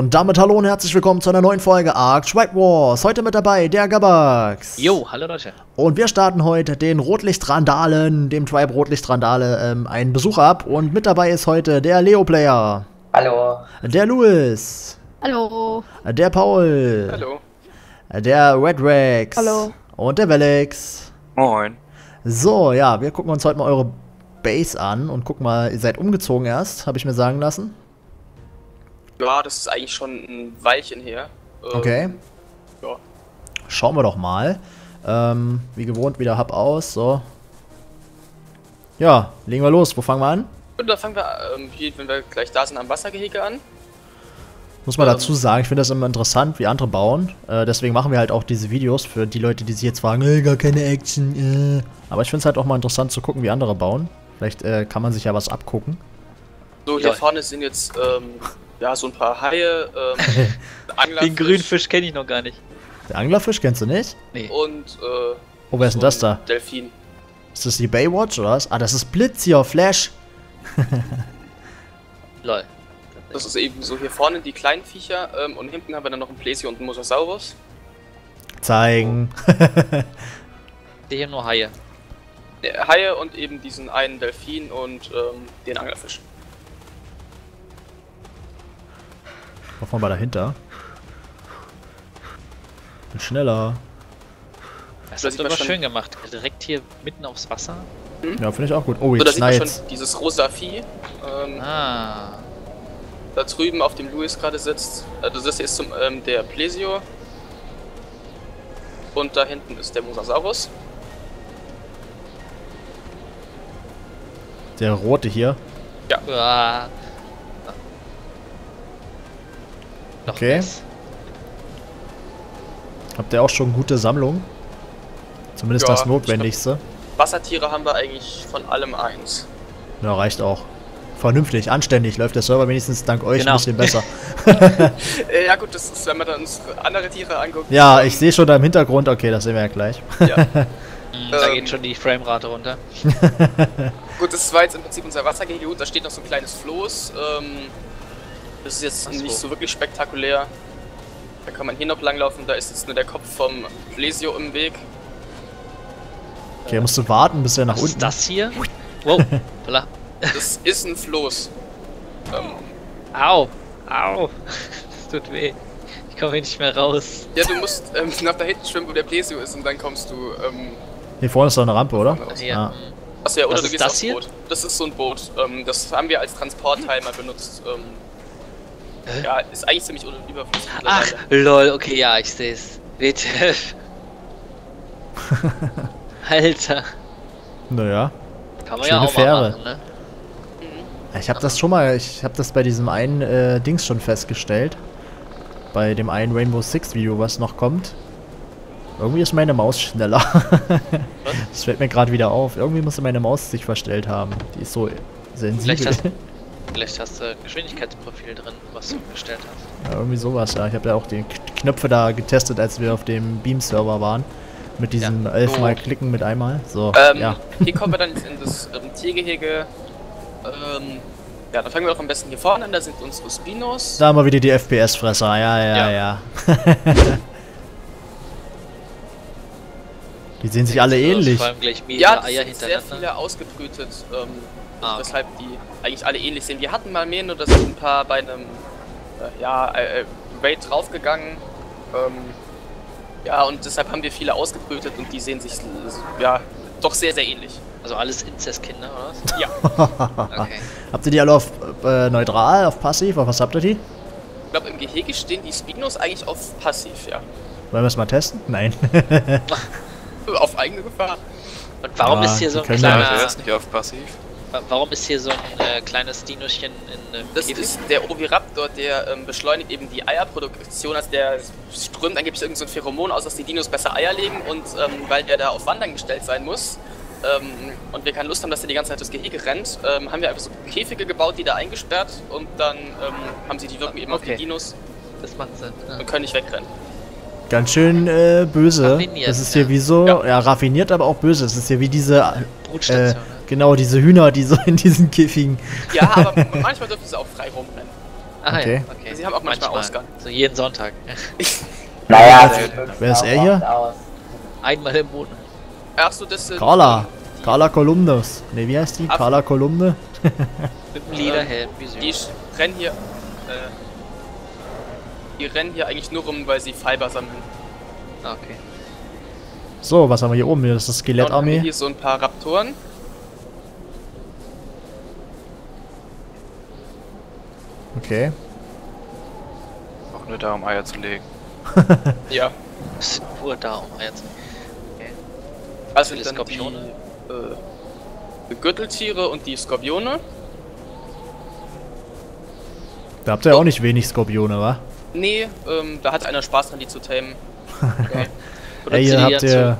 Und damit hallo und herzlich willkommen zu einer neuen Folge Ark Tribe Wars. Heute mit dabei der Gabax. Jo, hallo Leute. Und wir starten heute den Rotlichtrandalen, dem Tribe Rotlichtrandale, ähm, einen Besuch ab. Und mit dabei ist heute der Leo Player. Hallo. Der Louis. Hallo. Der Paul. Hallo. Der Red Rex. Hallo. Und der Velix. Moin. So, ja, wir gucken uns heute mal eure Base an und gucken mal, ihr seid umgezogen erst, habe ich mir sagen lassen. Ja, das ist eigentlich schon ein Weilchen her. Ähm, Okay. Ja. Schauen wir doch mal. Ähm, wie gewohnt, wieder Hub aus. So. Ja, legen wir los. Wo fangen wir an? Und da fangen wir, ähm, hier, wenn wir gleich da sind, am Wassergehege an. Muss man Ähm. dazu sagen, ich finde das immer interessant, wie andere bauen. Äh, deswegen machen wir halt auch diese Videos für die Leute, die sich jetzt fragen, äh, gar keine Action. Äh. Aber ich finde es halt auch mal interessant zu gucken, wie andere bauen. Vielleicht äh, kann man sich ja was abgucken. So, hier Ja. vorne sind jetzt, ähm, ja, so ein paar Haie, ähm, Anglerfisch Den grünen Fisch kenne ich noch gar nicht. Der Anglerfisch kennst du nicht? Nee. und, äh, Oh, wer ist denn das ein da? Delfin. Ist das die Baywatch oder was? Ah, das ist Blitz hier, Flash. Lol. Das ist eben so hier vorne die kleinen Viecher, ähm, und hinten haben wir dann noch einen Plesio und einen Mosasaurus. Zeigen. Der hier nur Haie. Äh, Haie und eben diesen einen Delfin und, ähm, den Anglerfisch. Mach mal dahinter. Bin schneller. Das Da hast sieht du man aber schön gemacht. Direkt hier mitten aufs Wasser. Ja, finde ich auch gut. Oh, So, da jetzt sieht man schon dieses rosa Vieh, ähm, Ah. da drüben auf dem Louis gerade sitzt. Also das hier ist zum, ähm, der Plesio. Und da hinten ist der Mosasaurus. Der rote hier. Uah. Noch Okay. was. Habt ihr auch schon gute Sammlung? Zumindest Ja, das Notwendigste. Wassertiere haben wir eigentlich von allem eins. Ja, reicht auch. Vernünftig, anständig läuft der Server wenigstens dank euch Genau. ein bisschen besser. Ja gut, das ist, wenn man dann uns andere Tiere anguckt. ja, ich sehe schon da im Hintergrund. Okay, das sehen wir ja gleich. Ja. Hm, da Ähm. geht schon die Framerate runter. Gut, das war jetzt im Prinzip unser Wassergehege. Gut, da steht noch so ein kleines Floß. Ähm, das ist jetzt so. nicht so wirklich spektakulär. Da kann man hier noch langlaufen. Da ist jetzt nur der Kopf vom Plesio im Weg. Okay, musst du warten, bis er nach Was unten. ist das hier? Wow. Das ist ein Floß. Ähm, Au. Au. Das tut weh. Ich komme hier nicht mehr raus. ja, du musst ähm, nach da hinten schwimmen, wo der Plesio ist und dann kommst du. Ähm, Hier vorne ist doch eine Rampe, oder? Hier. Ah. hm. achso, ja, oder Was du ist gehst das aufs hier? Boot. Das ist so ein Boot. Ähm, das haben wir als Transportteil mal benutzt. Ähm, Hä? ja, ist eigentlich ziemlich un- überflüssig. Ach, lol, okay, ja, ich sehe es. Bitte. Alter. Naja. Kann man Schöne ja auch Fähre. machen, ne? Ich habe das schon mal, ich habe das bei diesem einen äh, Dings schon festgestellt. Bei dem einen Rainbow Six Video, was noch kommt. Irgendwie ist meine Maus schneller. das fällt mir gerade wieder auf. Irgendwie muss meine Maus sich verstellt haben. Die ist so sensibel. Vielleicht hast, vielleicht hast du ein Geschwindigkeitsprofil drin, was du umgestellt hast. Ja, irgendwie sowas, ja. Ich habe ja auch die Knöpfe da getestet, als wir auf dem Beam-Server waren. Mit diesem Ja. elfmal Oh. klicken mit einmal. So, Ähm, ja. Hier kommen wir dann jetzt in das ähm, Tiergehege. Ähm, ja, dann fangen wir doch am besten hier vorne an. Da sind unsere Spinos. Da haben wir wieder die FPS-Fresser. Ja, ja, ja. Ja. die sehen sich alle ähnlich. Vor allem gleich mehrere Ja, Eier sind sehr hintereinander. viele ausgebrütet, ähm, Ah, okay. weshalb die eigentlich alle ähnlich sind. Wir hatten mal mehr, nur da sind ein paar bei einem äh, ja, äh, äh, Raid draufgegangen. Ähm, ja, und deshalb haben wir viele ausgebrütet und die sehen sich äh, ja doch sehr, sehr ähnlich. Also alles Inzestkinder, oder was? Ja, Okay. Habt ihr die alle auf äh, neutral, auf passiv? Auf was habt ihr die? ich glaube im Gehege stehen die Spinos eigentlich auf passiv, ja. Wollen wir es mal testen? Nein. Auf eigene Gefahr. Und warum Ja, ist hier so ein kleiner... ja- ist nicht auf passiv. wa- Warum ist hier so ein äh, kleines Dinochen in einem Das Käfig? ist der Oviraptor, der ähm, beschleunigt eben die Eierproduktion. Also der strömt angeblich irgend so ein Pheromon aus, dass die Dinos besser Eier legen. Und ähm, weil der da auf Wandern gestellt sein muss ähm, und wir keine Lust haben, dass der die ganze Zeit durchs Gehege rennt, ähm, haben wir einfach so Käfige gebaut, die da eingesperrt. Und dann ähm, haben sie die wirken eben auf Okay. die Dinos Das macht Sinn. Ja. und können nicht wegrennen. Ganz schön äh, böse. Raffiniert, das ist hier ja. wie so, ja. Ja. raffiniert, aber auch böse. Das ist hier wie diese, äh, Brutstation, ne? genau, diese Hühner, die so in diesen Käfigen. Ja, aber manchmal dürfen sie auch frei rumrennen. Ah, Okay. ja, okay. Sie haben auch manchmal Ausgang. So jeden Sonntag. Naja, Wer ist er hier? Einmal im Monat. Achso, das sind. Carla. die- Carla Kolumnus. Ne, wie heißt die? Carla Kolumne? Mit dem Lederhelm, wie süß. Die rennen hier. Äh, die rennen hier eigentlich nur rum, weil sie Fiber sammeln. Ah, okay. So, was haben wir hier oben? Das ist Genau, wir Skelettarmee. hier so ein paar Raptoren. Okay. Auch nur da, um Eier zu legen. Ja. Das sind nur da, um Eier zu Also Viele dann Skorpione. die, äh, die Gürteltiere und die Skorpione. Da habt ihr auch nicht wenig Skorpione, wa? Nee, ähm, da hat einer Spaß dran, die zu tamen. Okay. Ey, ihr die habt ihr...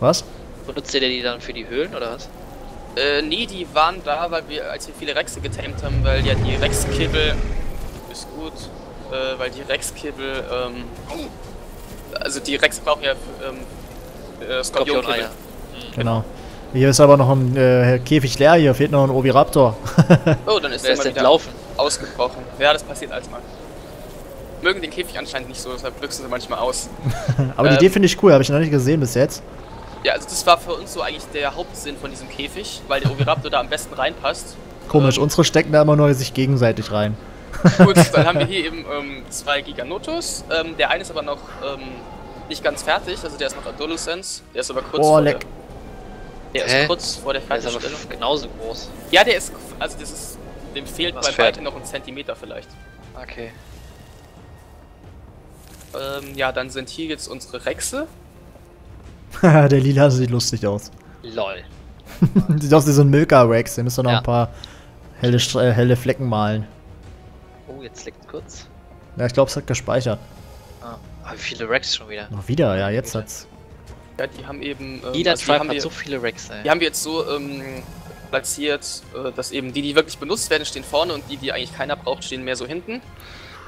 Was? Benutzt ihr die dann für die Höhlen oder was? Äh, nee, die waren da, weil wir, als wir viele Rexe getamed haben, weil ja die Rexkibbel ist gut, äh, weil die Rexkibbel, ähm, also die Rex brauchen ja ähm, äh, Skorpionkibbel. Skorpion-Eier. Genau. Hier ist aber noch ein äh, Käfig leer, hier fehlt noch ein Oviraptor. Oh, dann ist Wer der ist mal denn wieder laufen? ausgebrochen. Ja, das passiert alles mal. Mögen den Käfig anscheinend nicht so, deshalb büchsen sie manchmal aus. aber die Ähm. Idee finde ich cool, habe ich noch nicht gesehen bis jetzt. Ja, also das war für uns so eigentlich der Hauptsinn von diesem Käfig, weil der Oviraptor da am besten reinpasst. Komisch, Ähm, unsere stecken da immer nur sich gegenseitig rein. Gut, dann haben wir hier eben ähm, zwei Giganotos. Ähm, der eine ist aber noch ähm, nicht ganz fertig, also der ist noch Adolescence. Der ist aber kurz Oh, vor leck. der, der ist kurz vor der Der ist aber Fertigstellung. genauso groß. Ja, der ist, also das ist, dem fehlt Was bei weitem noch ein Zentimeter vielleicht. Okay. Ähm, ja, dann sind hier jetzt unsere Rexe. der Lila sieht lustig aus. Lol. sieht aus wie so ein Milka-Rex, der müsste noch Ja. ein paar helle, äh, helle Flecken malen. Oh, jetzt leckt kurz. Ja, ich glaube, es hat gespeichert. Ah, wie viele Rex schon wieder? Noch wieder, ja, jetzt hat's. Ja, die haben eben. Ähm, Jeder also die Tribe haben hat wir, so viele Rex, ey. Die haben wir jetzt so ähm, platziert, äh, dass eben die, die wirklich benutzt werden, stehen vorne und die, die eigentlich keiner braucht, stehen mehr so hinten.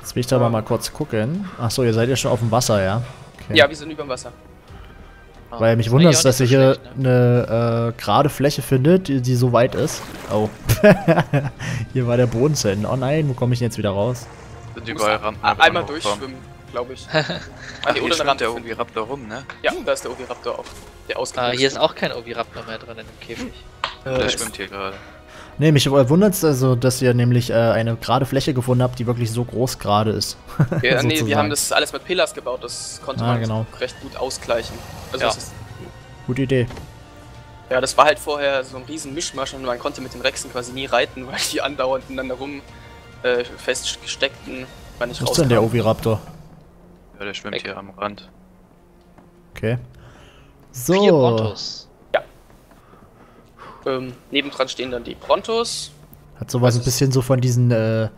Jetzt will ich da aber mal kurz gucken. Achso, ihr seid ja schon auf dem Wasser, ja? Okay. Ja, wir sind über dem Wasser. Ah, Weil mich ist wundert es, dass ihr hier schlecht, ne? eine äh, gerade Fläche findet, die, die so weit ist. Oh. hier war der Boden zu Ende. Oh nein, wo komme ich denn jetzt wieder raus? Sind Du überall Rampen. einfach einmal durchschwimmen, glaube ich. Ach, Ah, nee, hier oder Rampe der. Oviraptor rum, ne? Ja, da ist der Oviraptor auch. Der Ah, hier ist auch kein Oviraptor mehr drin in dem Käfig. Äh, Der schwimmt hier gerade. Ne, mich wundert es also, dass ihr nämlich äh, eine gerade Fläche gefunden habt, die wirklich so groß gerade ist. Ja, nee, wir haben das alles mit Pillars gebaut, das konnte Ah, man genau. recht gut ausgleichen. Also Ja. das ist, Gute Idee. ja, das war halt vorher so ein riesen Mischmasch und man konnte mit den Rexen quasi nie reiten, weil die andauernd ineinander rum äh, festgesteckten, weil nicht Wo ist denn der. Oviraptor? Ja, der schwimmt Weg. hier am Rand. Okay. Vier So. Ähm, nebendran stehen dann die Brontos. Hat sowas ein Was ist- bisschen so von diesen, äh,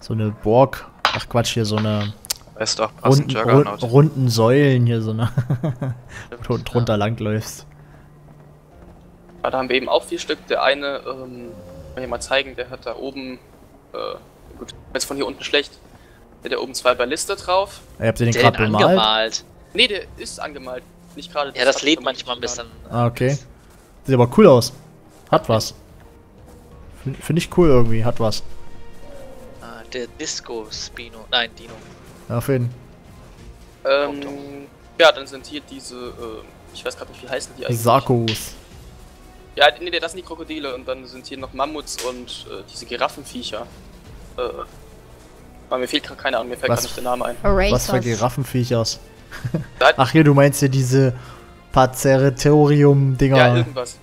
so eine Borg. Ach Quatsch, hier so eine Weißt du auch, was ein runden, rund, runden Säulen hier so eine. wo du drunter langläufst. Ja, da haben wir eben auch vier Stück. Der eine, ähm, kann ich mal zeigen, der hat da oben, äh, gut, jetzt von hier unten schlecht, der hat da oben zwei Balliste drauf. Ihr habt ihr den gerade bemalt? angemalt. Nee, der ist angemalt, nicht gerade. Ja, das lädt manchmal ein bisschen. Ah, okay. Sieht aber cool aus. Hat was. Finde find ich cool irgendwie, hat was. Ah, der Disco Spino. Nein, Dino. Ja, auf jeden Ähm, ja, dann sind hier diese, äh, ich weiß gerade nicht, wie heißen die eigentlich? Sarkos. Ja, nee, nee, das sind die Krokodile und dann sind hier noch Mammuts und äh, diese Giraffenviecher. Äh, aber mir fehlt gerade keine Ahnung, mir fällt Was? gerade nicht der Name ein. Was für Erasers. Giraffenviechers. Ach hier, du meinst hier diese Pazeritorium-Dinger. ja, irgendwas.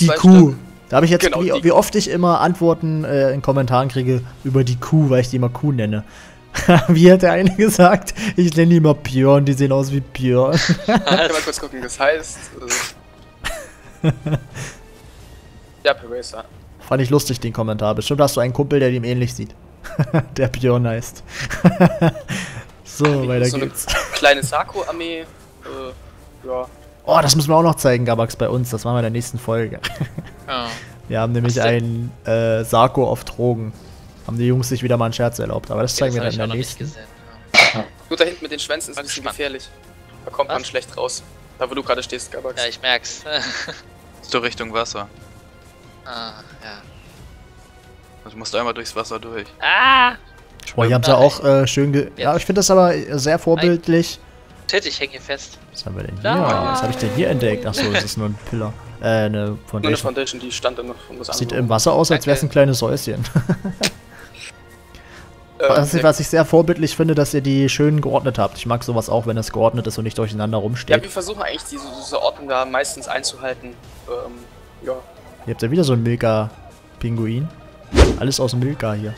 Die Kuh. Da habe ich jetzt, Genau, wie, wie oft ich immer Antworten äh, in Kommentaren kriege über die Kuh, weil ich die immer Kuh nenne. wie hat der eine gesagt? Ich nenne die immer Björn, die sehen aus wie Björn. Ich kann mal kurz gucken, das heißt. Äh, ja, Peracer. Fand ich lustig, den Kommentar. Bestimmt hast du einen Kumpel, der dem ähnlich sieht. der Björn heißt. so, weiter so eine geht's. kleine Sako-Armee. Äh, ja. Oh, das müssen wir auch noch zeigen, Gabax, bei uns. Das machen wir in der nächsten Folge. Ja. Wir haben nämlich einen äh, Sarko auf Drogen. Haben die Jungs sich wieder mal einen Scherz erlaubt, aber das zeigen das wir dann in der nächsten. gesehen. Gut, da hinten mit den Schwänzen ist ein bisschen gefährlich. Da kommt man Was? schlecht raus. Da, wo du gerade stehst, Gabax. Ja, ich merk's. So Richtung Wasser. ah, ja. Also musst du einmal durchs Wasser durch. Ah! Boah, hier haben sie auch äh, schön ge Ja, ich finde das aber sehr vorbildlich. Shit, ich hänge hier fest. Was haben wir denn hier? Da. Was habe ich denn hier entdeckt? Achso, das ist nur ein Pillar. Äh, eine Nur eine Foundation. Foundation, die stand dann noch von was Sieht im Wasser aus, als wäre es ein kleines Häuschen. Äh, Was ich, was ich sehr vorbildlich finde, dass ihr die schön geordnet habt. Ich mag sowas auch, wenn es geordnet ist und nicht durcheinander ja, rumsteht. wir versuchen eigentlich diese, diese Ordnung da meistens einzuhalten. Ähm, ja. Ihr habt ja wieder so einen Milka-Pinguin. Alles aus Milka hier.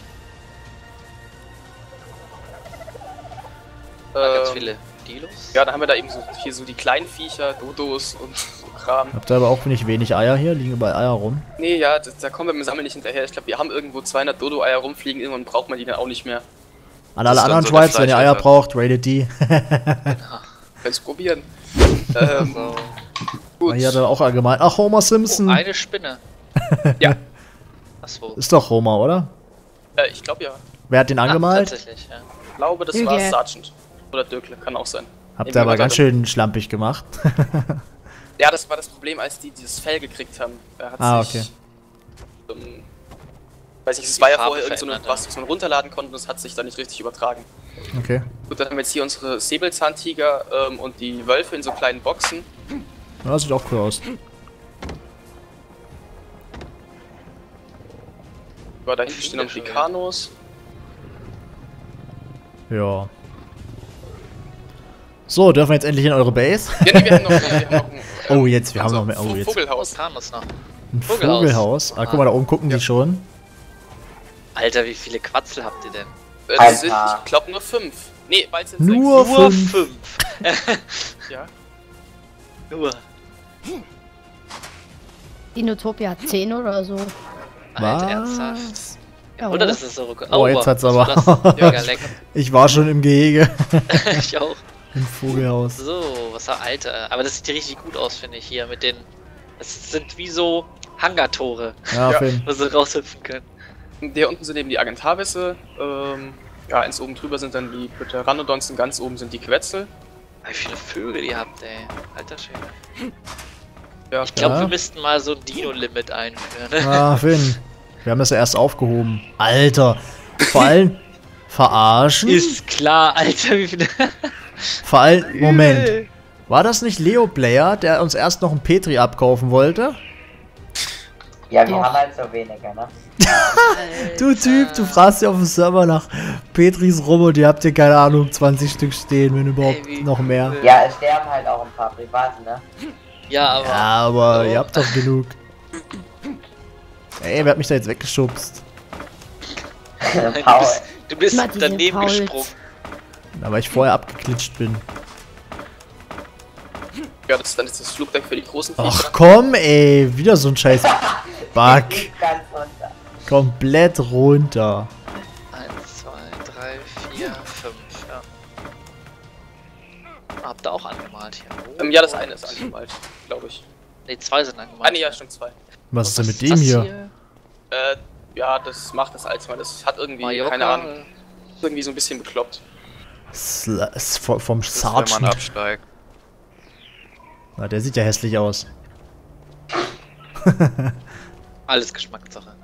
ganz Ähm, viele Dilos. Ja, dann haben wir da eben so, hier so die kleinen Viecher, Dodos und so Kram. Habt ihr aber auch nicht wenig Eier hier? Liegen überall Eier rum. Nee, ja, das, da kommen wir mit dem Sammeln nicht hinterher. Ich glaube, wir haben irgendwo 200 Dodo-Eier rumfliegen, irgendwann braucht man die dann auch nicht mehr. An alle anderen so Tribes, wenn ihr Eier braucht, rated die. Kannst probieren. ähm, So. gut. Hier hat er auch allgemein. Ach, Homer Oh, Simpson. eine Spinne. Ja. Achso. ist doch Homer, oder? Äh, ich glaube ja. Wer hat den angemalt? tatsächlich, ja. Ich glaube, das Dürkle. war Sergeant. Oder Dökle, kann auch sein. Habt ihr aber mal ganz schön schlampig gemacht. Ja, das war das Problem, als die dieses Fell gekriegt haben. Er hat Ah, sich, Ähm, weiß nicht, es war ja vorher irgend so eine, was, was man runterladen konnte und das hat sich dann nicht richtig übertragen. Okay. Gut, dann haben wir jetzt hier unsere Säbelzahntiger ähm, und die Wölfe in so kleinen Boxen. Ja, das sieht auch cool aus. Ja, da hinten stehen noch die. Kanos. Ja. So, dürfen wir jetzt endlich in eure Base? Ja, nee, wir haben noch, wir haben noch ein, Oh, jetzt, wir haben also noch mehr. Oh, jetzt. Vogelhaus. Thanos noch. Ein Vogelhaus. Vogelhaus. Ah, guck mal, da oben gucken die schon. Alter, wie viele Quatzel habt ihr denn? Äh, Ein das sind, paar. ich glaube, nur fünf. Nee, bald sind Nur sechs. Nur fünf. fünf. Ja. Nur. Dinotopia hat 10 oder so. Alter, Was? ernsthaft. Ja, Oder das ist so. Oh, jetzt hat's aber- Das lecker. Ich war schon im Gehege. ich auch. Im Vogelhaus. So, was war Alter. Aber das sieht richtig gut aus, finde ich, hier mit den. Das sind wie so Hangartore, Ja, Ja. wo sie raushüpfen können. Hier unten sind eben die Agentarbisse. Ähm, ja, eins oben drüber sind dann die Pteranodons und ganz oben sind die Quetzel. Wie viele Vögel ihr habt, ey. Alter Schwede. Ja, Ich glaube, Ja. wir müssten mal so ein Dino-Limit einführen. Ah, Finn. Wir haben das ja erst aufgehoben. Alter. Vor allem. Verarschen? Ist klar, Alter, wie viele. Vor allem. Moment. War das nicht Leo Player, der uns erst noch einen Petri abkaufen wollte? Ja, wir Doch. haben halt so wenige, ne? Du Typ, du fragst ja auf dem Server nach Petris rum und ihr habt hier keine Ahnung, 20 Stück stehen, wenn überhaupt Ey, noch mehr. Ja, es sterben halt auch ein paar Private, ne? Ja, aber. Ja, aber Oh. ihr habt doch genug. Ey, wer hat mich da jetzt weggeschubst? Du Paul. bist, du bist diese daneben Pauls. gesprungen. Na, weil ich vorher abgeklitscht bin. ja, das ist dann jetzt das Flugdeck für die großen Viecher. Ach komm, ey, wieder so ein scheiß Bug. Runter. Komplett runter. Eins, zwei, drei, vier, fünf, ja. Habt ihr auch angemalt hier? Oh. Ähm, ja, das eine ist angemalt, glaube ich. Ne, zwei sind angemalt. Ah, nee, ja, schon zwei. Was ist denn mit ist dem hier? Äh, ja, das macht das als mal. Das hat irgendwie, Mallorca. keine Ahnung, irgendwie so ein bisschen bekloppt. Vo- vom Das ist, wenn man Sergeant. absteigt. Na, der sieht ja hässlich aus. Alles Geschmackssache.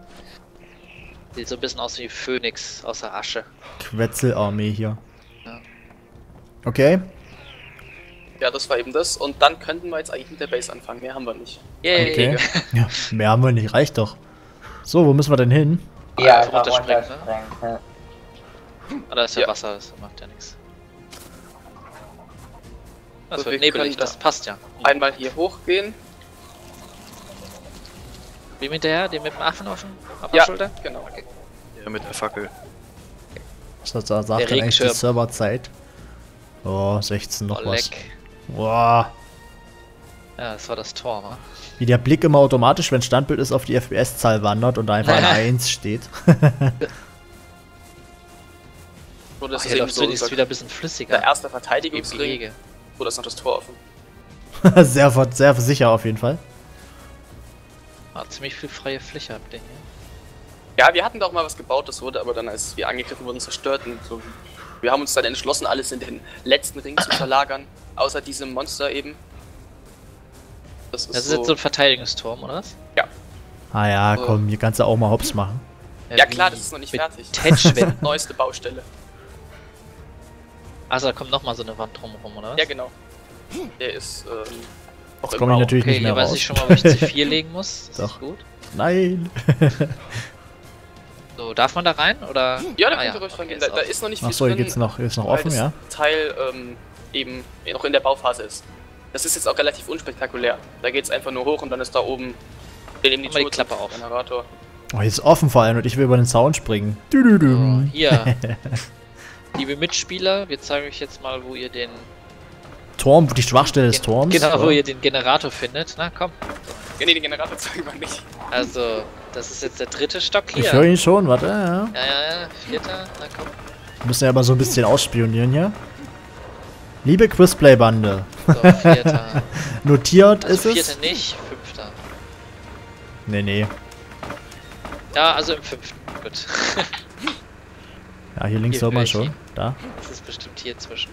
Sieht so ein bisschen aus wie Phönix aus der Asche. Quetzelarmee hier. Ja. Okay. Ja, das war eben das. Und dann könnten wir jetzt eigentlich mit der Base anfangen. Mehr haben wir nicht. Yay! Okay. Ja, mehr haben wir nicht, reicht doch. So, wo müssen wir denn hin? Ja, runterspringen, ne? Ah, da ist ja, Ja. Wasser, das macht ja nichts. Das So, wir wird das da passt ja. Einmal hier hochgehen. Wem hinterher? Den mit dem Affen auf, dem, auf der Ja, Schulter? genau. Ja, mit der Fackel. Was hat- sagt Der denn eigentlich die. Serverzeit? Oh, 16 noch Oh, was. Boah. Ja, das war das Tor, wa? Wie der Blick immer automatisch, wenn Standbild ist, auf die FPS-Zahl wandert und da einfach eine 1 steht. So, das Ach, ist hier eben läuft so ist wieder ein bisschen der flüssiger. erste Im Verteidigungsring. Wo das noch das Tor offen. sehr, sehr sicher auf jeden Fall. Ah, ziemlich viel freie Fläche habt ihr hier. Ja, wir hatten doch mal was gebaut, das wurde aber dann, als wir angegriffen wurden, zerstört. Und so. Wir haben uns dann entschlossen, alles in den letzten Ring zu verlagern. Außer diesem Monster eben. Das ist, Das ist so, jetzt so ein Verteidigungsturm, oder was? Ah ja, komm, hier kannst du auch mal Hops machen. Äh, Ja klar, das ist noch nicht fertig. Tetschwänden. Neueste Baustelle. Achso, da kommt nochmal so eine Wand drumherum, oder was? Ja, genau. Der ist ähm, Jetzt im komme ich natürlich Okay, nicht mehr hier weiß ich schon mal, wo ich C4 legen muss. Das Doch. ist gut. Nein. So, darf man da rein, oder? Ja, da Ah, könnt ihr ruhig okay, reingehen. ist Da, da ist noch nicht viel Achso, hier geht's noch, ist noch weil offen, das ja? Teil ähm, eben noch in der Bauphase ist. Das ist jetzt auch relativ unspektakulär. Da geht's einfach nur hoch und dann ist da oben eben die, Mach mal die Tür Klappe auf. Generator. Oh, hier ist offen vor allem und ich will über den Zaun springen. So, Dü-dü-düm. hier. Liebe Mitspieler, wir zeigen euch jetzt mal, wo ihr den, Turm, die Schwachstelle des Turms. genau, wo ihr den Generator findet. Na, komm. Ja, nee, den Generator zeigen wir nicht. Also, das ist jetzt der dritte Stock hier. Ich höre ihn schon, warte, ja. Ja, ja, ja, vierter, na komm. Wir müssen ja aber so ein bisschen ausspionieren hier. Liebe Quizplay-Bande, So, vierter. notiert Also ist vierter es? nicht, fünfter. Nee, nee. Ja, also im fünften. Gut. Ja, hier links hört man ich schon. Da. Das ist bestimmt hier zwischen.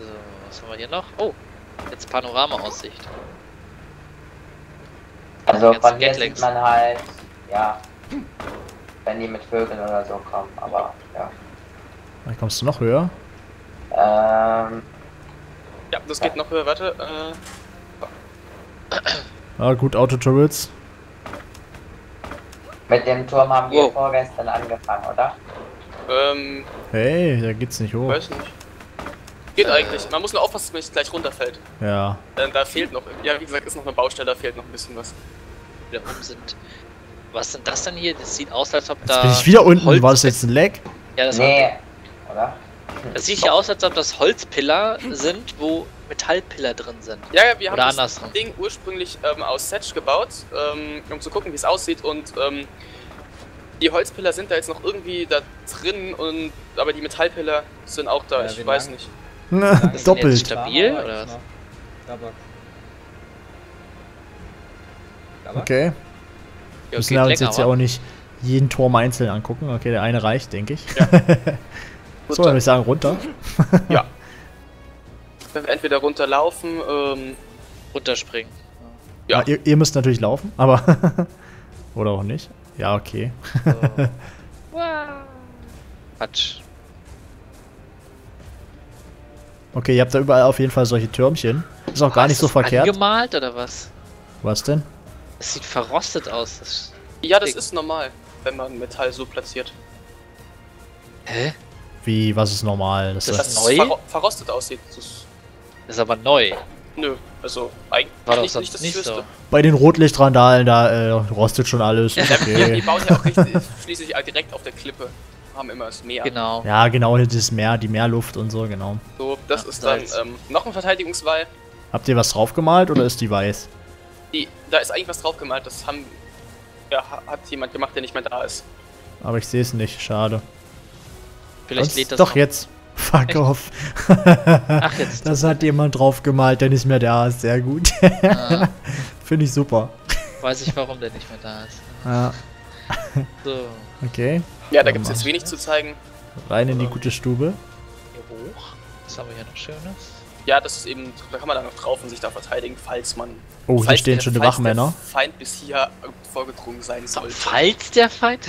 So, was haben wir hier noch? Oh, jetzt Panorama-Aussicht. Also von hier Gatlings. sieht man halt, ja, wenn die mit Vögeln oder so kommen, aber ja. Da kommst du noch höher. Ähm, Ja, das geht noch höher. Warte. Äh, Ja, gut, Autoturrets. mit dem Turm haben wir Wow. vorgestern angefangen, oder? Ähm, Hey, da geht's nicht hoch. weiß nicht. Geht Äh. eigentlich. Man muss nur aufpassen, dass man nicht gleich runterfällt. Ja. Denn da fehlt noch. Ja, wie gesagt, ist noch eine Baustelle, da fehlt noch ein bisschen was. Wieder rum sind. Was sind das denn hier? Das sieht aus, als ob Jetzt da. bin ich wieder unten. Holz- War das jetzt ein Leck? Ja, das, Nee, oder? das sieht hier aus, als ob das Holzpiller sind, wo Metallpiller drin sind. Ja, ja, wir haben Oder das andersrum. Ding ursprünglich ähm, aus Setch gebaut, ähm, um zu gucken, wie es aussieht und ähm, die Holzpiller sind da jetzt noch irgendwie da drin und aber die Metallpiller sind auch da, Ja, ich weiß lang? nicht. Jetzt Doppelt. stabil, oder was? Tabak. Tabak? Okay. Ja, Müssen wir uns jetzt ja auch nicht jeden Turm einzeln angucken. Okay, der eine reicht, denke ich. Gut, so, dann würde ich sagen, runter. Wenn wir entweder runterlaufen, ähm, runterspringen. Ja. Ah, ihr, ihr müsst natürlich laufen, aber. Oder auch nicht. Ja, okay. So. Quatsch. Okay, ihr habt da überall auf jeden Fall solche Türmchen. Ist auch gar Ah, nicht ist so das verkehrt. Angemalt oder was? Was denn? Das sieht verrostet aus. Das ja, das ist normal, wenn man Metall so platziert. Hä? Wie, was ist normal? Das Das ist, es neu? verro verrostet aussieht. Das ist, Das ist aber neu. Nö, also eigentlich War doch nicht, sonst nicht, dass nicht ich wüsste. so. bei den Rotlichtrandalen, da äh, rostet schon alles. Ja, die okay. bauen ja auch richtig, schließlich direkt auf der Klippe. Haben immer das Meer. Genau. ja, genau, hier das Meer, die Meerluft und so, genau. So, das Ja, ist dann ähm, noch ein Verteidigungswall. Habt ihr was draufgemalt oder ist die weiß? Die, da ist eigentlich was drauf gemalt, das haben, ja, ha- hat jemand gemacht, der nicht mehr da ist. Aber ich sehe es nicht, schade. Vielleicht Sonst- lädt das Doch noch- jetzt. Fuck Echt? off. Ach, jetzt. Das hat jemand draufgemalt, der nicht mehr da ist. Sehr gut. Ah, Finde ich super. weiß ich, warum der nicht mehr da ist. Ja, So, okay. Ja, da gibt es jetzt wenig zu zeigen. Rein in die gute Stube. hier hoch. Was haben wir hier noch Schönes? Ja, das ist eben, da kann man dann noch drauf und sich da verteidigen, falls man. Oh, hier falls stehen der- schon die falls Wachmänner. Der Feind bis hier vorgedrungen sein So, sollte. falls der Feind.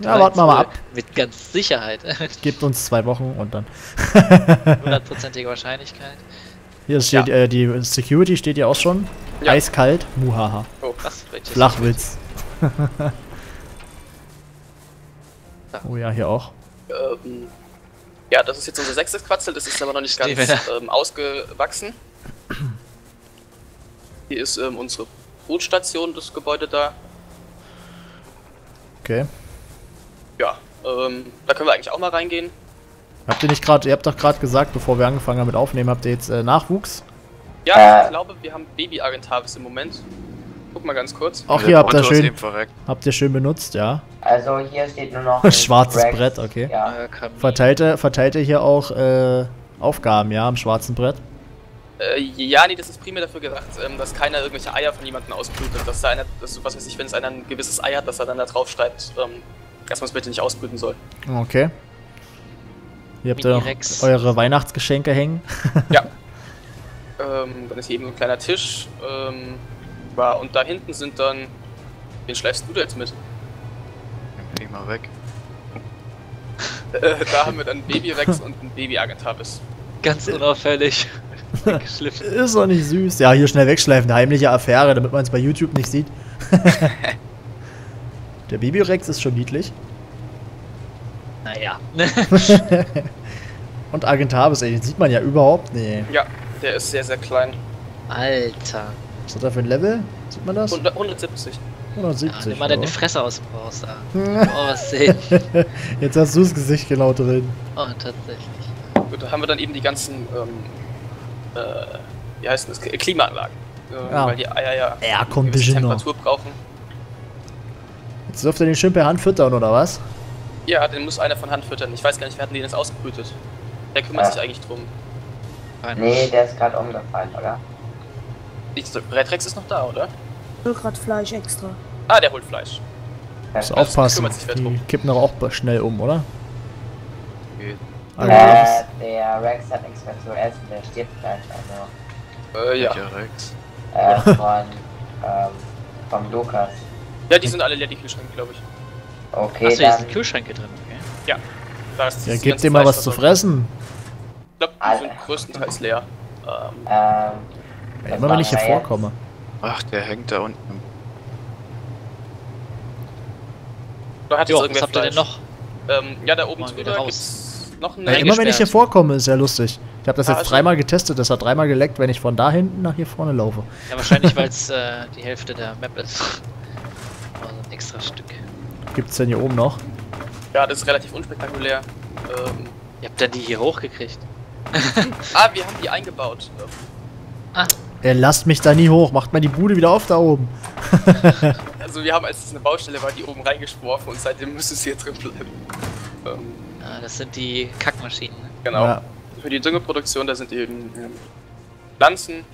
Ja, warten wir mal ab. Mit ganz Sicherheit. Gebt uns zwei Wochen und dann. Hundertprozentige Wahrscheinlichkeit. Hier steht, äh, die Security steht ja auch schon. Ja. Eiskalt. Muhaha. Oh? Welches? Flachwitz. oh ja, hier auch. ähm, ja, das ist jetzt unser sechstes Quatzel, das ist aber noch nicht ganz ähm, ausgewachsen. Hier ist ähm, unsere Brutstation, das Gebäude da. Okay. Ja, ähm, da können wir eigentlich auch mal reingehen. Habt ihr nicht gerade, ihr habt doch gerade gesagt, bevor wir angefangen haben mit Aufnehmen, habt ihr jetzt äh, Nachwuchs? Ja, Äh. ich glaube, wir haben Baby-Argentavis im Moment. Guck mal ganz kurz. Auch hier habt ihr schön, habt ihr schön benutzt, ja. Also hier steht nur noch ein Schwarzes Rex. Brett, okay. Ja. Äh, Kamin. Verteilt ihr, verteilt ihr hier auch äh, Aufgaben, ja, am schwarzen Brett? Äh, ja, nee, das ist primär dafür gedacht, ähm, dass keiner irgendwelche Eier von jemandem ausbrütet. Dass da einer, das, was weiß ich, wenn es einer ein gewisses Ei hat, dass er dann da drauf schreibt, ähm, dass man es bitte nicht ausbrüten soll. Okay. Hier habt ihr noch Mini-Rex. eure Weihnachtsgeschenke hängen. Ähm, dann ist hier eben ein kleiner Tisch. Ähm, ja, und da hinten sind dann. Wen schleifst du da jetzt mit? mal weg. Äh, da haben wir dann Baby Rex und ein Baby Agentabis. Ganz unauffällig. Geschliffen. Ist doch nicht süß. Ja, hier schnell wegschleifen. Eine heimliche Affäre, damit man es bei YouTube nicht sieht. Der Babyrex ist schon niedlich. Naja. Und Agentabis, ey, den sieht man ja überhaupt nicht. Ja, der ist sehr, sehr klein. Alter. Was hat er für ein Level? Sieht man das? 100, 170. Ja, 170. nimm mal deine. Fresse aus dem Haus da. Oh, was sehen. Jetzt hast du das Gesicht genau drin. Oh, tatsächlich. Gut, da haben wir dann eben die ganzen, ähm, äh, wie heißt das, Klimaanlagen. Äh, Ja. Weil die Eier ja Air Conditioner. Temperatur brauchen. Jetzt dürft ihr den schön per Hand füttern, oder was? Ja, den muss einer von Hand füttern. Ich weiß gar nicht, wir hatten den jetzt ausgebrütet. Der kümmert Ja. sich eigentlich drum. Fein. Nee, der ist gerade umgefallen, oder? Ich, Redrex ist noch da, oder? Ich hol grad Fleisch extra. Ah, der holt Fleisch. Muss Ja. aufpassen. kümmert sich wer Die kippen doch auch schnell um, oder? Geht. Agentabis. Äh, der Rex hat nichts mehr zu essen, der stirbt gleich. Also, Äh, ja. Rex? äh, von, ähm, vom Lukas. Ja, die sind alle leer, die Kühlschränke, glaube ich. Okay, Achso, hier sind Kühlschränke drin, okay. Da ist Ja, gebt ganze dem mal was zu fressen. Ich glaube, die sind größtenteils leer. Ähm, ähm, Ja, immer wenn ich hier vorkomme. Ach, der hängt da unten. im- da hat Jo, was habt ihr denn noch? Ähm, ja, da oben Mal wieder drüber raus. noch einen Ja, Ja, immer wenn ich hier vorkomme, ist ja lustig. Ich habe das Ah, jetzt also- dreimal getestet, das hat dreimal geleckt, wenn ich von da hinten nach hier vorne laufe. Ja, wahrscheinlich, weil es äh, die Hälfte der Map ist. Extra Stück. Gibt's denn hier oben noch? Ja, das ist relativ unspektakulär. Ähm, Ihr habt dann die hier hochgekriegt. ah, wir haben die eingebaut. Ähm, Ey, lasst mich da nie hoch, macht mal die Bude wieder auf da oben. Also wir haben, als es eine Baustelle war, die oben reingeschworfen und seitdem müsste es hier drin bleiben. Ähm, Ah, das sind die Kackmaschinen. ne? genau. Ja. Für die Düngeproduktion, da sind eben ähm, Pflanzen.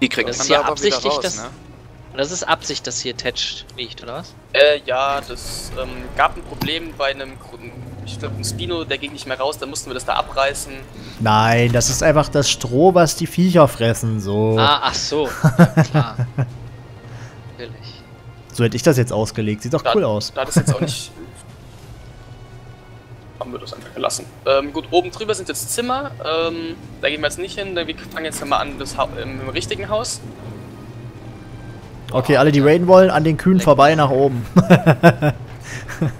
Die kriegt Das ist da ja aber wieder absichtlich, raus, das- ne? Und das ist Absicht, dass hier Tetch liegt, oder was? Äh, ja, das ähm, gab ein Problem bei einem, ich glaube, ein Spino, der ging nicht mehr raus, dann mussten wir das da abreißen. Nein, das ist einfach das Stroh, was die Viecher fressen, so. Ah, ach so. Ja, klar. Natürlich. So hätte ich das jetzt ausgelegt. Sieht doch Da, cool aus. Da das jetzt auch nicht. haben wir das einfach gelassen. Ähm, gut, oben drüber sind jetzt Zimmer. Ähm, da gehen wir jetzt nicht hin. Wir fangen jetzt mal an das ha im richtigen Haus. Okay, alle, die raiden wollen, an den Kühen vorbei nach oben.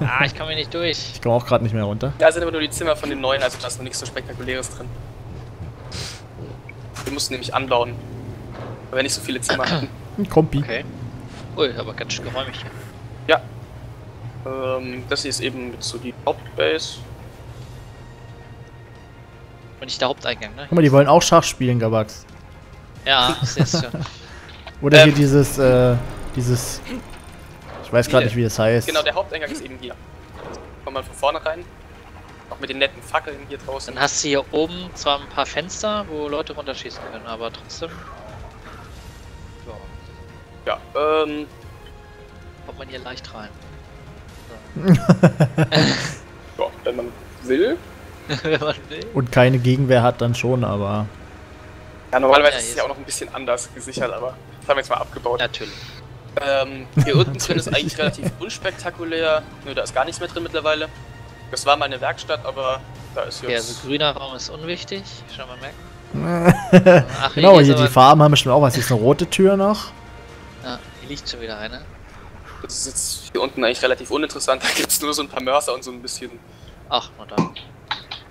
Ah, ich komme hier nicht durch. Ich komme auch gerade nicht mehr runter. Da sind aber nur die Zimmer von den neuen, also da ist noch nichts so Spektakuläres drin. Wir mussten nämlich anbauen. Weil wir nicht so viele Zimmer hatten. Ein Kompi. Okay. Ui, aber ganz schön geräumig hier. Ähm, das hier ist eben so die Hauptbase. Und nicht der Haupteingang, ne? Guck mal, die wollen auch Schach spielen, Gabax. Ja, sehe es schon. Oder Ähm. hier dieses, äh, dieses. Ich weiß gerade nicht, wie das heißt. Genau, der Haupteingang ist eben hier. Kommt man von vorne rein. Auch mit den netten Fackeln hier draußen. Dann hast du hier oben zwar ein paar Fenster, wo Leute runterschießen können, aber trotzdem. Ja, Ja, ähm, kommt man hier leicht rein. ja, wenn man will. Wenn man will. Und keine Gegenwehr hat dann schon, aber. Ja, normalerweise Ja, ist es ja auch noch ein bisschen anders gesichert, aber haben wir jetzt mal abgebaut. Natürlich. Ähm, hier unten drin ist eigentlich relativ unspektakulär. Nö, da ist gar nichts mehr drin mittlerweile. Das war mal eine Werkstatt, aber da ist Okay, jetzt. also grüner Raum ist unwichtig. Schon mal merken. Ach, genau, hier aber- die Farben haben bestimmt auch was. Hier ist eine rote Tür noch. Ja, hier liegt schon wieder eine. Das ist jetzt hier unten eigentlich relativ uninteressant. Da gibt es nur so ein paar Mörser und so ein bisschen. Ach, nur da.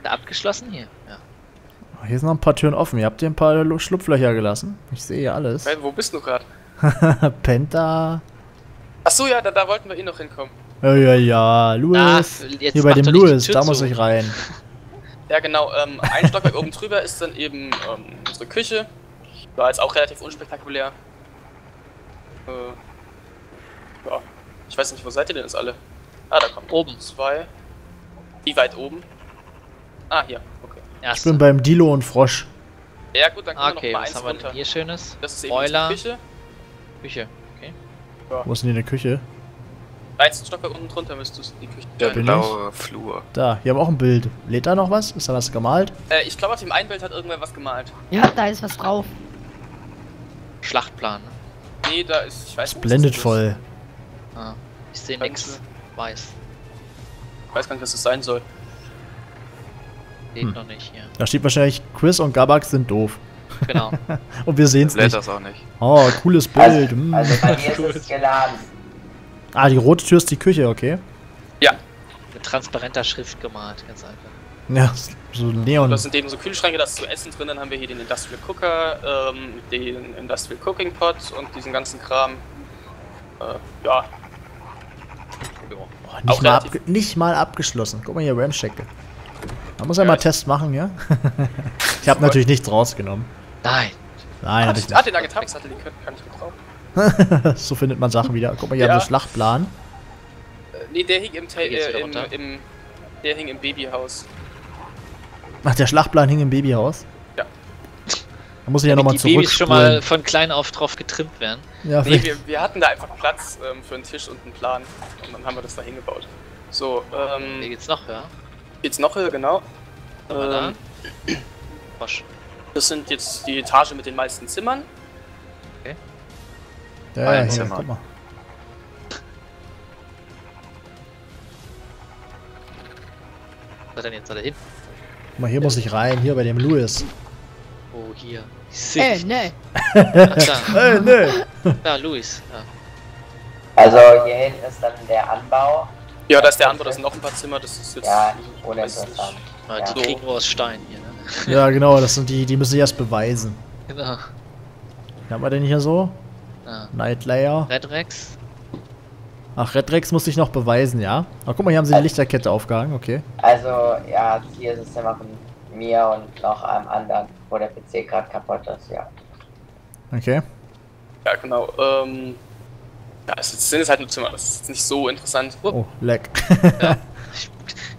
Da abgeschlossen hier. Ja. Hier sind noch ein paar Türen offen. Ihr habt hier ein paar Lu- Schlupflöcher gelassen. Ich sehe hier alles. Hey, wo bist du gerade? Penta. Achso, ja, da, da wollten wir eh noch hinkommen. Ja, ja, ja. Louis. Ah, jetzt hier bei dem Louis, da muss ich rein. Ja, genau. Ähm, ein Stockwerk oben drüber ist dann eben ähm, unsere Küche. War jetzt auch relativ unspektakulär. Äh, ja. Ich weiß nicht, wo seid ihr denn jetzt alle? Ah, da kommen Oben. zwei. Wie weit oben? Ah, hier. Okay. Ich Erste. bin beim Dilo und Frosch. Ja, gut, dann können okay, wir noch mal was eins haben wir runter. denn hier Schönes? Das ist eben Boiler. Küche. Küche. Okay. Wo ist denn hier eine Küche? Eins Stockwerk unten drunter müsste die Küche Der sein. blaue Flur. Da, hier haben wir auch ein Bild. Lädt da noch was? Ist da was gemalt? Äh, ich glaube, auf dem einen Bild hat irgendwer was gemalt. Ja, da ist was drauf. Schlachtplan. ne? Nee, da ist, ich weiß Es nicht. blendet voll. Ah. Ich sehe nichts. Weiß. Ich weiß gar nicht, was das sein soll. Geht Hm. noch nicht hier. Da steht wahrscheinlich, Chris und Gabak sind doof. Genau. Und wir sehen es nicht. das auch nicht. Oh, cooles Bild. Also, mm. also bei mir ist es geladen. Ah, die rote Tür ist die Küche, okay. Ja, Mit transparenter Schrift gemalt, ganz einfach. Ja, so Neon. das sind eben so Kühlschränke, das ist zu essen drin. Dann haben wir hier den Industrial Cooker, ähm, den Industrial Cooking Pot und diesen ganzen Kram. Äh, ja, Oh, nicht, mal nicht mal abgeschlossen. Guck mal hier, RAM-Checke. Man muss ja mal Test machen, ja? ich habe natürlich nichts rausgenommen. Nein. Nein, ah, hab ich ah, den Agetrix-Satellit kann ich nicht. so findet man Sachen wieder. Guck mal, hier Ja. haben wir Schlachtplan. Äh, nee, der hing im, Hier äh, im, im, der hing im Babyhaus. Ach, der Schlachtplan hing im Babyhaus. Ja. Da muss ich ja nochmal die Babys schon mal von klein auf drauf getrimmt werden. Ja, Nee, wir, wir hatten da einfach Platz ähm, für einen Tisch und einen Plan. Und dann haben wir das da hingebaut. So, Hier ähm, geht's noch höher. Jetzt noch höher, genau. Da. Ähm, das sind jetzt die Etage mit den meisten Zimmern. ja, ja, Ein hier, Zimmer. guck mal. Was hat denn jetzt alle hin? Guck mal, hier muss ich rein, hier bei dem Louis. Oh, hier. Ey, ne. Da. Ey, ne. Da, Luis. Ja. Also hier hinten ist dann der Anbau. Ja, da ist der Anbau, da sind noch ein paar Zimmer. Das ist jetzt. Ja, ich uninteressant. Ah, Ja. Die kriegen wir aus Stein hier, ne? Ja, genau, das sind die, die müssen sich erst beweisen. Genau. Was haben wir denn hier so? Ja. Night Layer. Red Rex. Ach, Red Rex muss sich noch beweisen, ja? Ach, guck mal, hier haben sie die Lichterkette aufgehangen, okay. Also ja, hier ist es immer von mir und noch einem anderen, wo der PC gerade kaputt ist, ja. Okay. Ja, genau. Ähm, ja, es sind jetzt halt nur Zimmer. Das ist nicht so interessant. Oh, leck.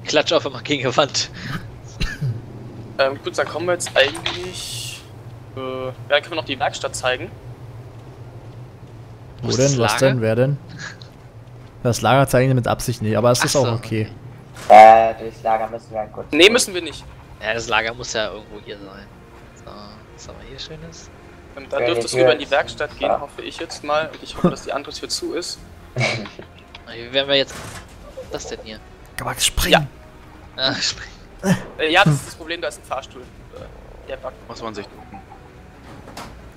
Ich klatsch auf einmal gegen die Wand. Ähm, gut, dann kommen wir jetzt eigentlich. Äh, ja, dann können wir noch die Werkstatt zeigen. Wo ist denn? Was denn? Wer denn? Das Lager zeigen wir mit Absicht nicht, aber es Ach ist auch so, okay. Äh, durchs Lager müssen wir kurz. Nee, müssen wir nicht. Ja, das Lager muss ja irgendwo hier sein. So, was haben wir hier Schönes? Ähm, da Ja, dürfte es die rüber Tür in die Werkstatt gehen, ja. hoffe ich jetzt mal. Und ich hoffe, dass die andere Tür zu ist. Wie werden wir jetzt. Was ist das denn hier? Gabak, spring! Ja. Ah, spring. Äh, ja, das ist das Problem, da ist ein Fahrstuhl. Äh, der backt. Muss man sich gucken.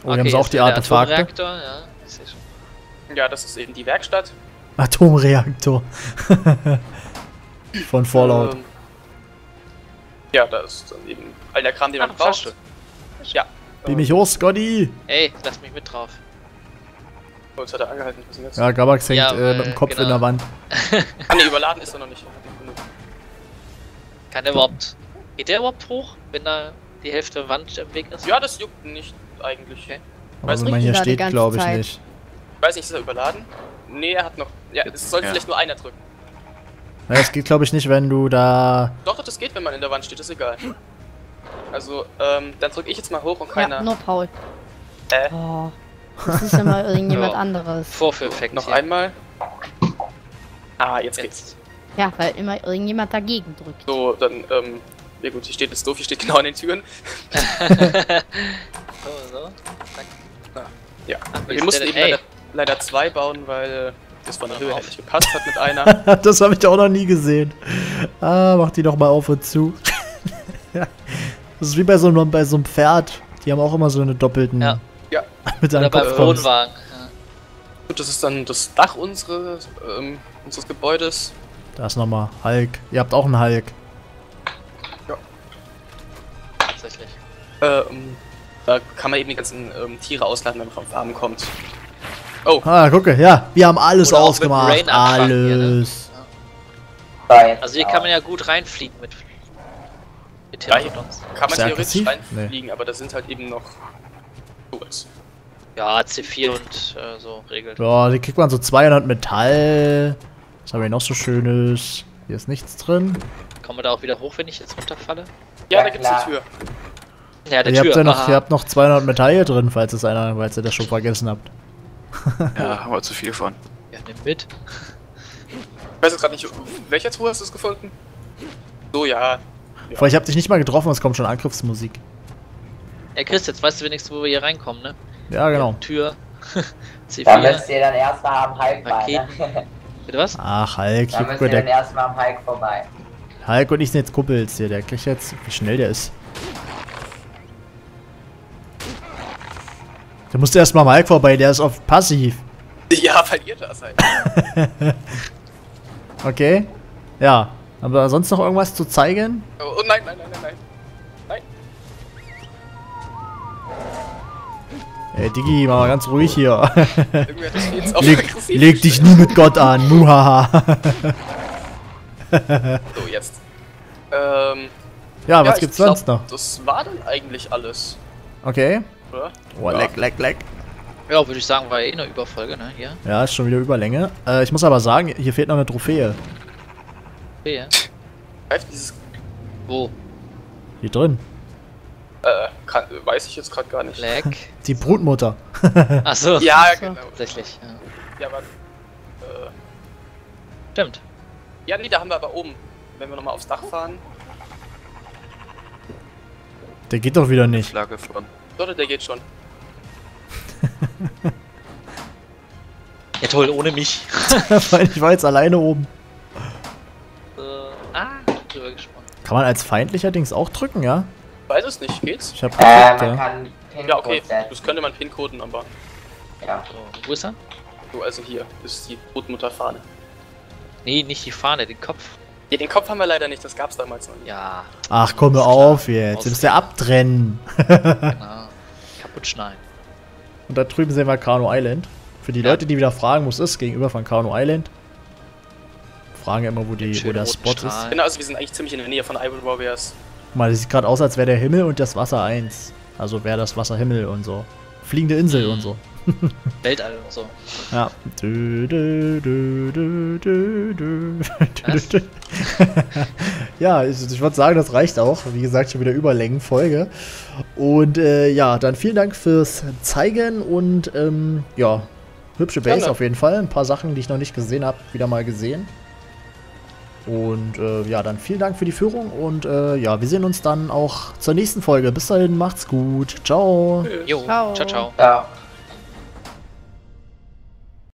Oh, hier haben sie auch die Artefakte. Atomreaktor, ja. Schon. Ja, das ist eben die Werkstatt. Atomreaktor. Von Fallout. Ähm, ja, da ist dann eben all der Kram, den Ah, man braucht. Fahrstuhl. Ja. Wie mich hoch, Scotty! Ey, lass mich mit drauf. Oh, jetzt hat er angehalten. Was ist denn jetzt? Ja, Gabax hängt Ja, äh, mit dem Kopf genau. in der Wand. Ah, nee, überladen ist er noch nicht. Hat noch genug. Kann der überhaupt. Geht der überhaupt hoch, wenn da die Hälfte der Wand im Weg ist? Ja, das juckt nicht eigentlich. Okay. Aber Weiß wenn man hier steht, glaube ich Zeit. nicht. Ich weiß nicht, ist er überladen? Nee, er hat noch. Ja, es sollte Ja. vielleicht nur einer drücken. Ja, das geht, glaube ich, nicht, wenn du da. Doch, doch, das geht, wenn man in der Wand steht, ist egal. Also, ähm, dann drücke ich jetzt mal hoch und Ja, keiner. nur Paul. Äh. Oh, das ist immer irgendjemand Ja. anderes. Vorführeffekt noch hier. einmal. Ah, jetzt geht's. Jetzt. Ja, weil immer irgendjemand dagegen drückt. So, dann, ähm, ja gut, hier steht jetzt doof, hier steht genau an den Türen. So, so. Zack. Ja. Ach, Wir mussten eben leider, leider zwei bauen, weil das von der Höhe auf. her nicht gepasst hat mit einer. das habe ich auch noch nie gesehen. Ah, mach die doch mal auf und zu. ja. Das ist wie bei so, einem, bei so einem Pferd. Die haben auch immer so eine doppelten. Ja. Ja. Mit Oder deinem beim Kopf kommst. Wohnwagen. Ja. Gut, das ist dann das Dach unseres, ähm, unseres Gebäudes. Da ist nochmal Hulk. Ihr habt auch einen Hulk. Tatsächlich. Ähm, da kann man eben die ganzen ähm, Tiere ausladen, wenn man vom Farmen kommt. Oh, Ah, gucke, ja. Wir haben alles Oder ausgemacht. Abfangen hier, ne? alles. So, jetzt Also hier kann man ja gut reinfliegen mit. Mit Pterodons. kann man Sehr theoretisch aggressiv? reinfliegen, aber da sind halt eben noch Tools. Ja, C4 und äh, so regelt. Ja, die kriegt man so 200 Metall. Was haben wir noch so Schönes? Hier ist nichts drin. Kommen wir da auch wieder hoch, wenn ich jetzt runterfalle? Ja, Ja, da gibt's klar. eine Tür. Ja, der ihr, habt Tür. ja noch, ihr habt noch 200 Metall hier drin, falls es einer, falls ihr das schon vergessen habt. Ja, haben wir zu viel von. Ja, nimm mit. Ich weiß jetzt gerade nicht, welcher Truhe hast du es gefunden? So, ja. Ja. Vor ich hab dich nicht mal getroffen, es kommt schon Angriffsmusik. Ey, Chris, jetzt weißt du wenigstens, wo wir hier reinkommen, ne? Ja, genau. Tür. Da C4. müsst ihr dann erstmal am Halbbein. Ne? Bitte was? Ach, Hulk, Da wir mal, dann der erstmal am Hike vorbei. Hulk und ich sind jetzt Kumpels hier. Der kriegt jetzt, wie schnell der ist. Da musst du erstmal am Hulk vorbei, der ist auf passiv. Ja, weil ihr da seid. Okay? Ja. Aber sonst noch irgendwas zu zeigen? Oh, oh nein, nein, nein, nein, nein. Nein. Ey, Diggi, mach mal ganz ruhig hier. Irgendwie hat das jetzt auch leg, leg dich nie mit Gott an. Muhaha. So, jetzt. Ähm. ja, was ja, gibt's glaub, sonst noch? Das war dann eigentlich alles, Okay. oder? Oh, leck, leck, leck. Ja, würde ich sagen, war eh eine Überfolge, ne? Hier. Ja, ist schon wieder Überlänge. Äh, ich muss aber sagen, hier fehlt noch eine Trophäe. Hier. Greift dieses. Wo? Hier drin. Äh, kann, weiß ich jetzt gerade gar nicht. Black. Die Brutmutter. Achso. Ja, genau. Tatsächlich. Ja. Ja, aber. Äh, Stimmt. ja, nee, da haben wir aber oben. Wenn wir nochmal aufs Dach fahren. Der geht doch wieder nicht. Flagge von. Leute, der geht schon. Ja toll, ohne mich. Weil ich war jetzt alleine oben. Kann man als feindlicher Dings auch drücken, ja? Weiß es nicht, geht's? Ich hab Äh, man ja. kann Pin Ja, okay. setzen. Das könnte man Pin-Coden, aber. Ja. So, wo ist er? So, also hier ist die Brutmutterfahne. Nee, nicht die Fahne, den Kopf. Ja, den Kopf haben wir leider nicht, das gab's damals noch nicht. Ja, Ach, komm hör auf jetzt. Du musst ja abtrennen. genau. Kaputt schneiden. Und da drüben sehen wir Kano Island. Für die Ja. Leute, die wieder fragen, wo es ist, gegenüber von Kano Island. Fragen immer, wo, die, wo der Spot ist. Strahl. Genau, also wir sind eigentlich ziemlich in der Nähe von Iron Warriors. Guck mal, das sieht gerade aus, als wäre der Himmel und das Wasser eins. Also wäre das Wasser Himmel und so. Fliegende Insel und so. Weltall und so. Ja. Was? dü, dü. ja, ich, ich würde sagen, das reicht auch. Wie gesagt, schon wieder Überlängenfolge. Und äh, ja, dann vielen Dank fürs Zeigen und ähm, ja, hübsche Base Gerne. auf jeden Fall. Ein paar Sachen, die ich noch nicht gesehen habe, wieder mal gesehen. Und äh, ja, dann vielen Dank für die Führung und äh, ja, wir sehen uns dann auch zur nächsten Folge. Bis dahin, macht's gut. Ciao. Jo, Ciao. ciao, ciao. Ja.